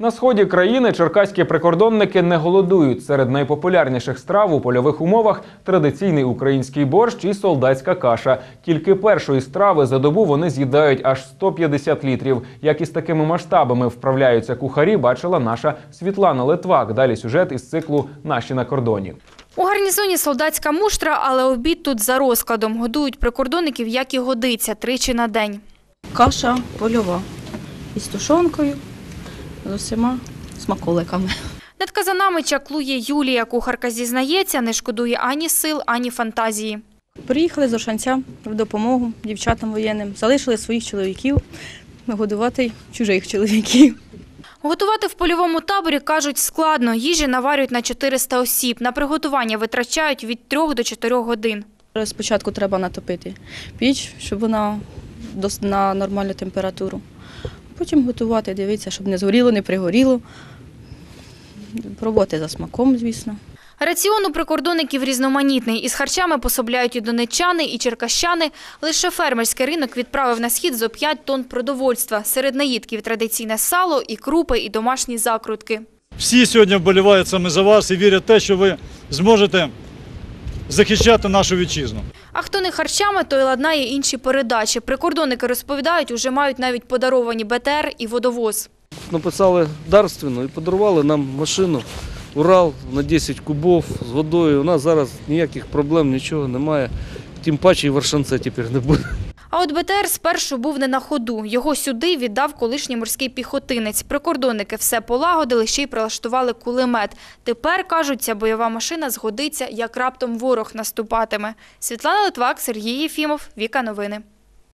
На сході країни черкаські прикордонники не голодують. Серед найпопулярніших страв у польових умовах традиційний український борщ і солдатська каша. Тільки першої страви за добу вони з'їдають аж 150 літрів. Як із такими масштабами вправляються кухарі, бачила наша Світлана Литвак. Далі сюжет із циклу Наші на кордоні. У гарнізоні солдатська муштра, але обід тут за розкладом. Годують прикордонників, як і годиться, тричі на день. Каша польова із тушонкою, з усіма смаколиками. Над казанами чаклує Юлія. Кухарка зізнається, не шкодує ані сил, ані фантазії. Приїхали з Ошанця в допомогу дівчатам воєнним, залишили своїх чоловіків годувати чужих чоловіків. Готувати в польовому таборі, кажуть, складно. Їжі наварюють на 400 осіб. На приготування витрачають від 3 до 4 годин. Спочатку треба натопити піч, щоб вона на нормальну температуру. Потім готувати, дивитися, щоб не згоріло, не пригоріло. Пробувати за смаком, звісно. Раціон у прикордонників різноманітний. Із харчами пособляють і донеччани, і черкащани. Лише фермерський ринок відправив на схід зо 5 тонн продовольства. Серед наїдків традиційне сало, і крупи, і домашні закрутки. Всі сьогодні вболівають саме за вас і вірять в те, що ви зможете захищати нашу вітчизну. Не харчами, той ладнає інші передачі. Прикордонники розповідають, уже мають навіть подаровані БТР і водовоз. написали дарственно і подарували нам машину Урал на 10 кубов з водою. У нас зараз ніяких проблем, нічого немає. Тим паче і Варшанця тепер не буде. А от БТР спершу був не на ходу. Його сюди віддав колишній морський піхотинець. Прикордонники все полагодили, ще й прилаштували кулемет. Тепер, кажуть, ця бойова машина згодиться, як раптом ворог наступатиме. Світлана Литвак, Сергій Єфімов, Віка Новини.